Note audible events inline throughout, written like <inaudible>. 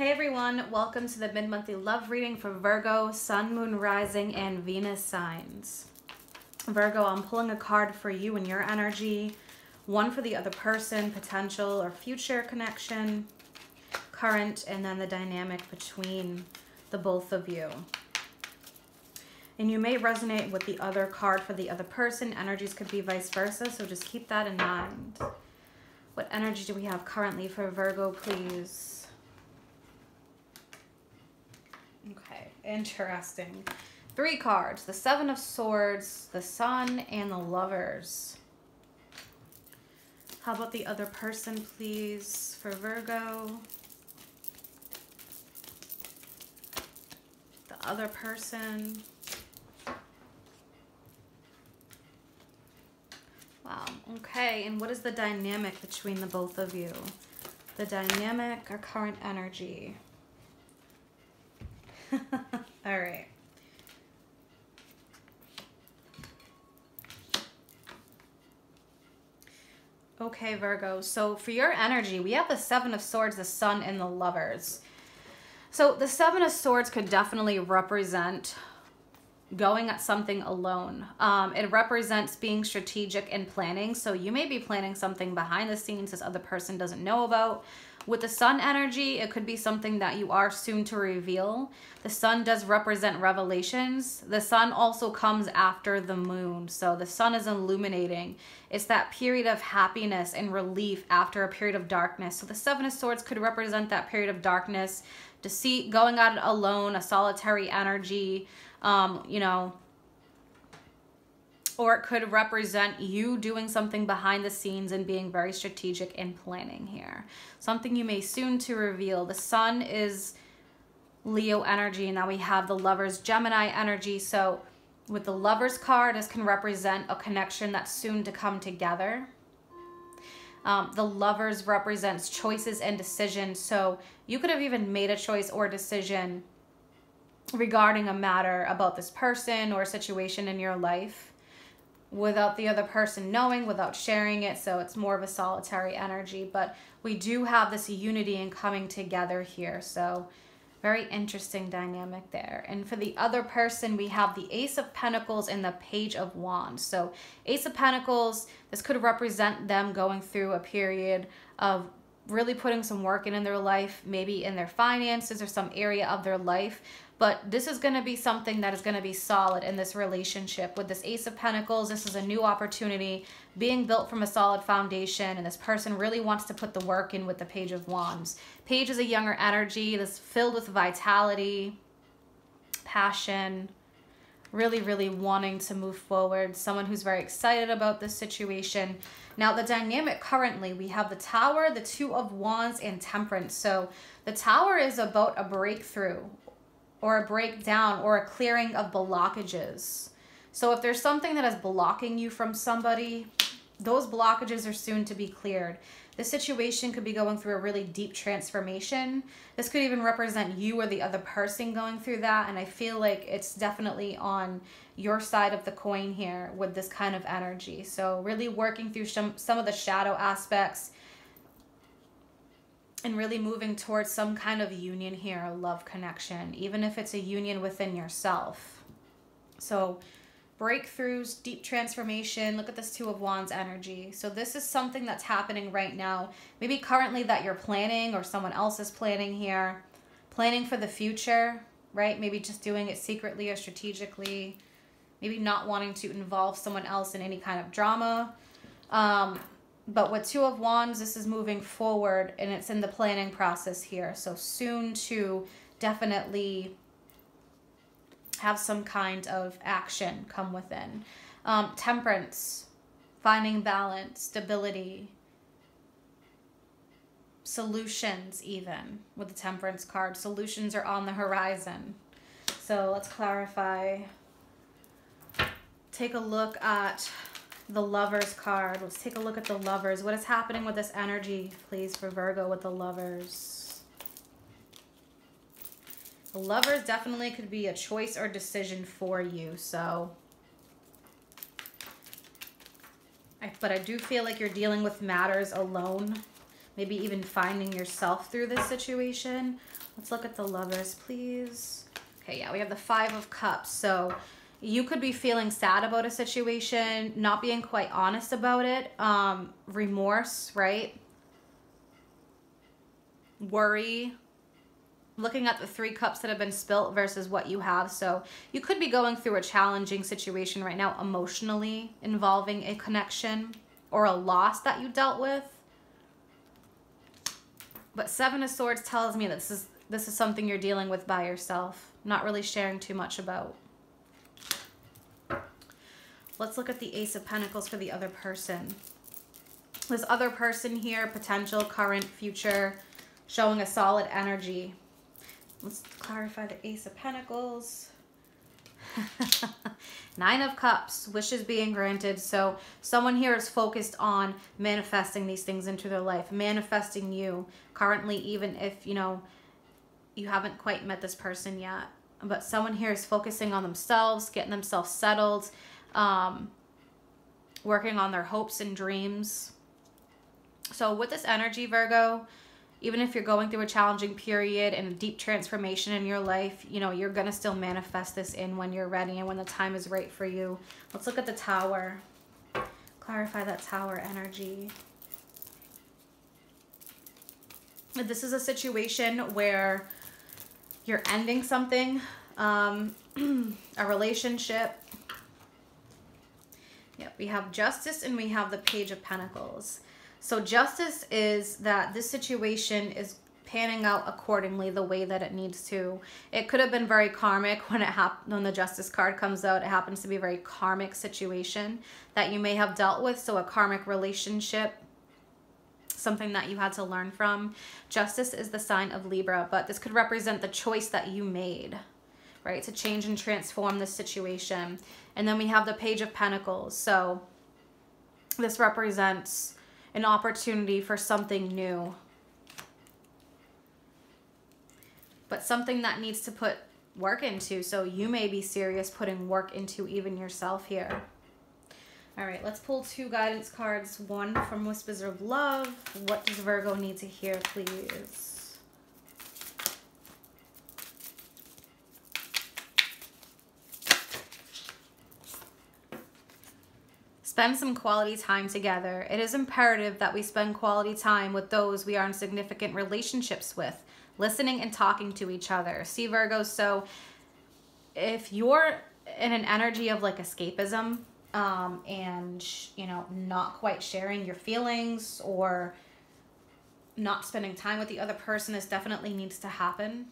Hey everyone, welcome to the mid-monthly love reading for Virgo, Sun, Moon, Rising, and Venus signs. Virgo, I'm pulling a card for you and your energy, one for the other person, potential or future connection, current, and then the dynamic between the both of you. And you may resonate with the other card for the other person. Energies could be vice versa, so just keep that in mind. What energy do we have currently for Virgo, please? Okay, interesting. Three cards, the Seven of Swords, the Sun, and the Lovers. How about the other person, please, for Virgo? The other person. Wow, okay, and what is the dynamic between the both of you? The dynamic or current energy? <laughs> All right. Okay, Virgo. So for your energy, we have the Seven of Swords, the Sun, and the Lovers. So the Seven of Swords could definitely represent going at something alone. Um, it represents being strategic and planning. So you may be planning something behind the scenes this other person doesn't know about. With the sun energy, it could be something that you are soon to reveal. The sun does represent revelations. The sun also comes after the moon. So the sun is illuminating. It's that period of happiness and relief after a period of darkness. So the seven of swords could represent that period of darkness, deceit, going at it alone, a solitary energy, um, you know, or it could represent you doing something behind the scenes and being very strategic in planning here. Something you may soon to reveal. The sun is Leo energy, and now we have the lover's Gemini energy. So with the lover's card, this can represent a connection that's soon to come together. Um, the lovers represents choices and decisions. So you could have even made a choice or decision regarding a matter about this person or situation in your life without the other person knowing, without sharing it. So it's more of a solitary energy. But we do have this unity and coming together here. So very interesting dynamic there. And for the other person, we have the Ace of Pentacles and the Page of Wands. So Ace of Pentacles, this could represent them going through a period of really putting some work in in their life, maybe in their finances or some area of their life but this is going to be something that is going to be solid in this relationship. With this Ace of Pentacles, this is a new opportunity being built from a solid foundation, and this person really wants to put the work in with the Page of Wands. Page is a younger energy that's filled with vitality, passion, really, really wanting to move forward, someone who's very excited about this situation. Now, the dynamic currently, we have the Tower, the Two of Wands, and Temperance. So the Tower is about a breakthrough or a breakdown or a clearing of blockages. So if there's something that is blocking you from somebody, those blockages are soon to be cleared. The situation could be going through a really deep transformation. This could even represent you or the other person going through that. And I feel like it's definitely on your side of the coin here with this kind of energy. So really working through some, some of the shadow aspects, and really moving towards some kind of union here, a love connection, even if it's a union within yourself. So, breakthroughs, deep transformation. Look at this Two of Wands energy. So, this is something that's happening right now. Maybe currently that you're planning or someone else is planning here. Planning for the future, right? Maybe just doing it secretly or strategically. Maybe not wanting to involve someone else in any kind of drama. Um, but with Two of Wands, this is moving forward and it's in the planning process here. So soon to definitely have some kind of action come within. Um, temperance, finding balance, stability, solutions even with the temperance card. Solutions are on the horizon. So let's clarify. Take a look at the lovers card. Let's take a look at the lovers. What is happening with this energy, please, for Virgo with the lovers? Lovers definitely could be a choice or decision for you. So, I, but I do feel like you're dealing with matters alone. maybe even finding yourself through this situation. Let's look at the lovers, please. Okay, yeah, we have the five of cups. So you could be feeling sad about a situation, not being quite honest about it, um, remorse, right? Worry, looking at the three cups that have been spilt versus what you have. So you could be going through a challenging situation right now emotionally involving a connection or a loss that you dealt with. But Seven of Swords tells me that this is this is something you're dealing with by yourself, not really sharing too much about. Let's look at the Ace of Pentacles for the other person. This other person here, potential, current, future, showing a solid energy. Let's clarify the Ace of Pentacles. <laughs> Nine of Cups, wishes being granted. So someone here is focused on manifesting these things into their life, manifesting you currently, even if, you know, you haven't quite met this person yet. But someone here is focusing on themselves, getting themselves settled, um, working on their hopes and dreams. So with this energy, Virgo, even if you're going through a challenging period and a deep transformation in your life, you know, you're going to still manifest this in when you're ready and when the time is right for you. Let's look at the tower. Clarify that tower energy. This is a situation where you're ending something, um, <clears throat> a relationship. Yep, we have justice and we have the page of pentacles. So justice is that this situation is panning out accordingly the way that it needs to. It could have been very karmic when it happened when the justice card comes out. It happens to be a very karmic situation that you may have dealt with. So a karmic relationship, something that you had to learn from. Justice is the sign of Libra, but this could represent the choice that you made, right? To change and transform the situation. And then we have the page of pentacles. So this represents an opportunity for something new. But something that needs to put work into. So you may be serious putting work into even yourself here. All right, let's pull two guidance cards. One from Whispers of Love. What does Virgo need to hear, please? Spend some quality time together. It is imperative that we spend quality time with those we are in significant relationships with, listening and talking to each other. See, Virgo, so if you're in an energy of like escapism um, and, you know, not quite sharing your feelings or not spending time with the other person, this definitely needs to happen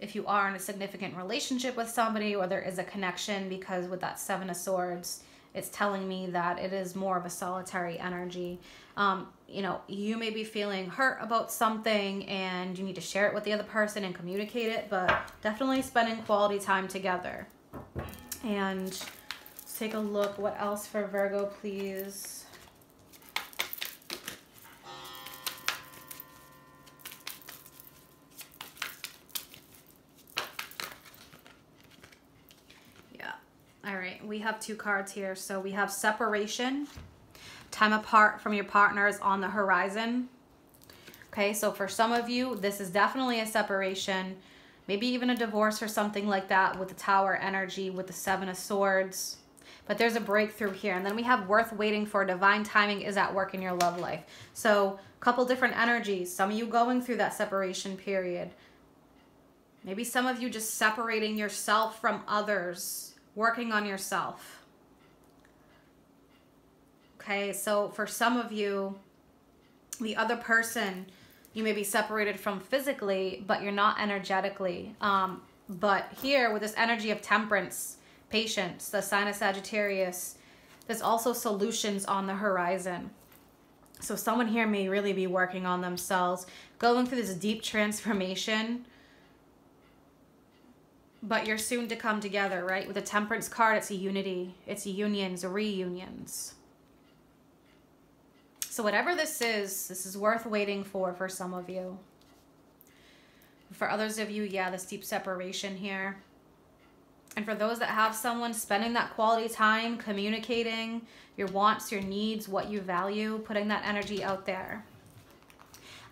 if you are in a significant relationship with somebody or there is a connection because with that seven of swords it's telling me that it is more of a solitary energy. Um, you know, you may be feeling hurt about something and you need to share it with the other person and communicate it, but definitely spending quality time together. And let's take a look. What else for Virgo, please? We have two cards here. So we have separation, time apart from your partner is on the horizon. Okay, so for some of you, this is definitely a separation, maybe even a divorce or something like that with the tower energy, with the seven of swords. But there's a breakthrough here. And then we have worth waiting for. Divine timing is at work in your love life. So a couple different energies. Some of you going through that separation period. Maybe some of you just separating yourself from others working on yourself. Okay, so for some of you, the other person you may be separated from physically, but you're not energetically. Um, but here with this energy of temperance, patience, the sign of Sagittarius, there's also solutions on the horizon. So someone here may really be working on themselves, going through this deep transformation but you're soon to come together, right? With a temperance card, it's a unity, it's unions, reunions. So whatever this is, this is worth waiting for for some of you. For others of you, yeah, this deep separation here. And for those that have someone spending that quality time communicating your wants, your needs, what you value, putting that energy out there.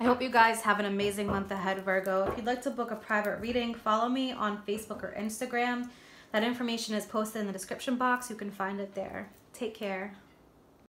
I hope you guys have an amazing month ahead, Virgo. If you'd like to book a private reading, follow me on Facebook or Instagram. That information is posted in the description box. You can find it there. Take care.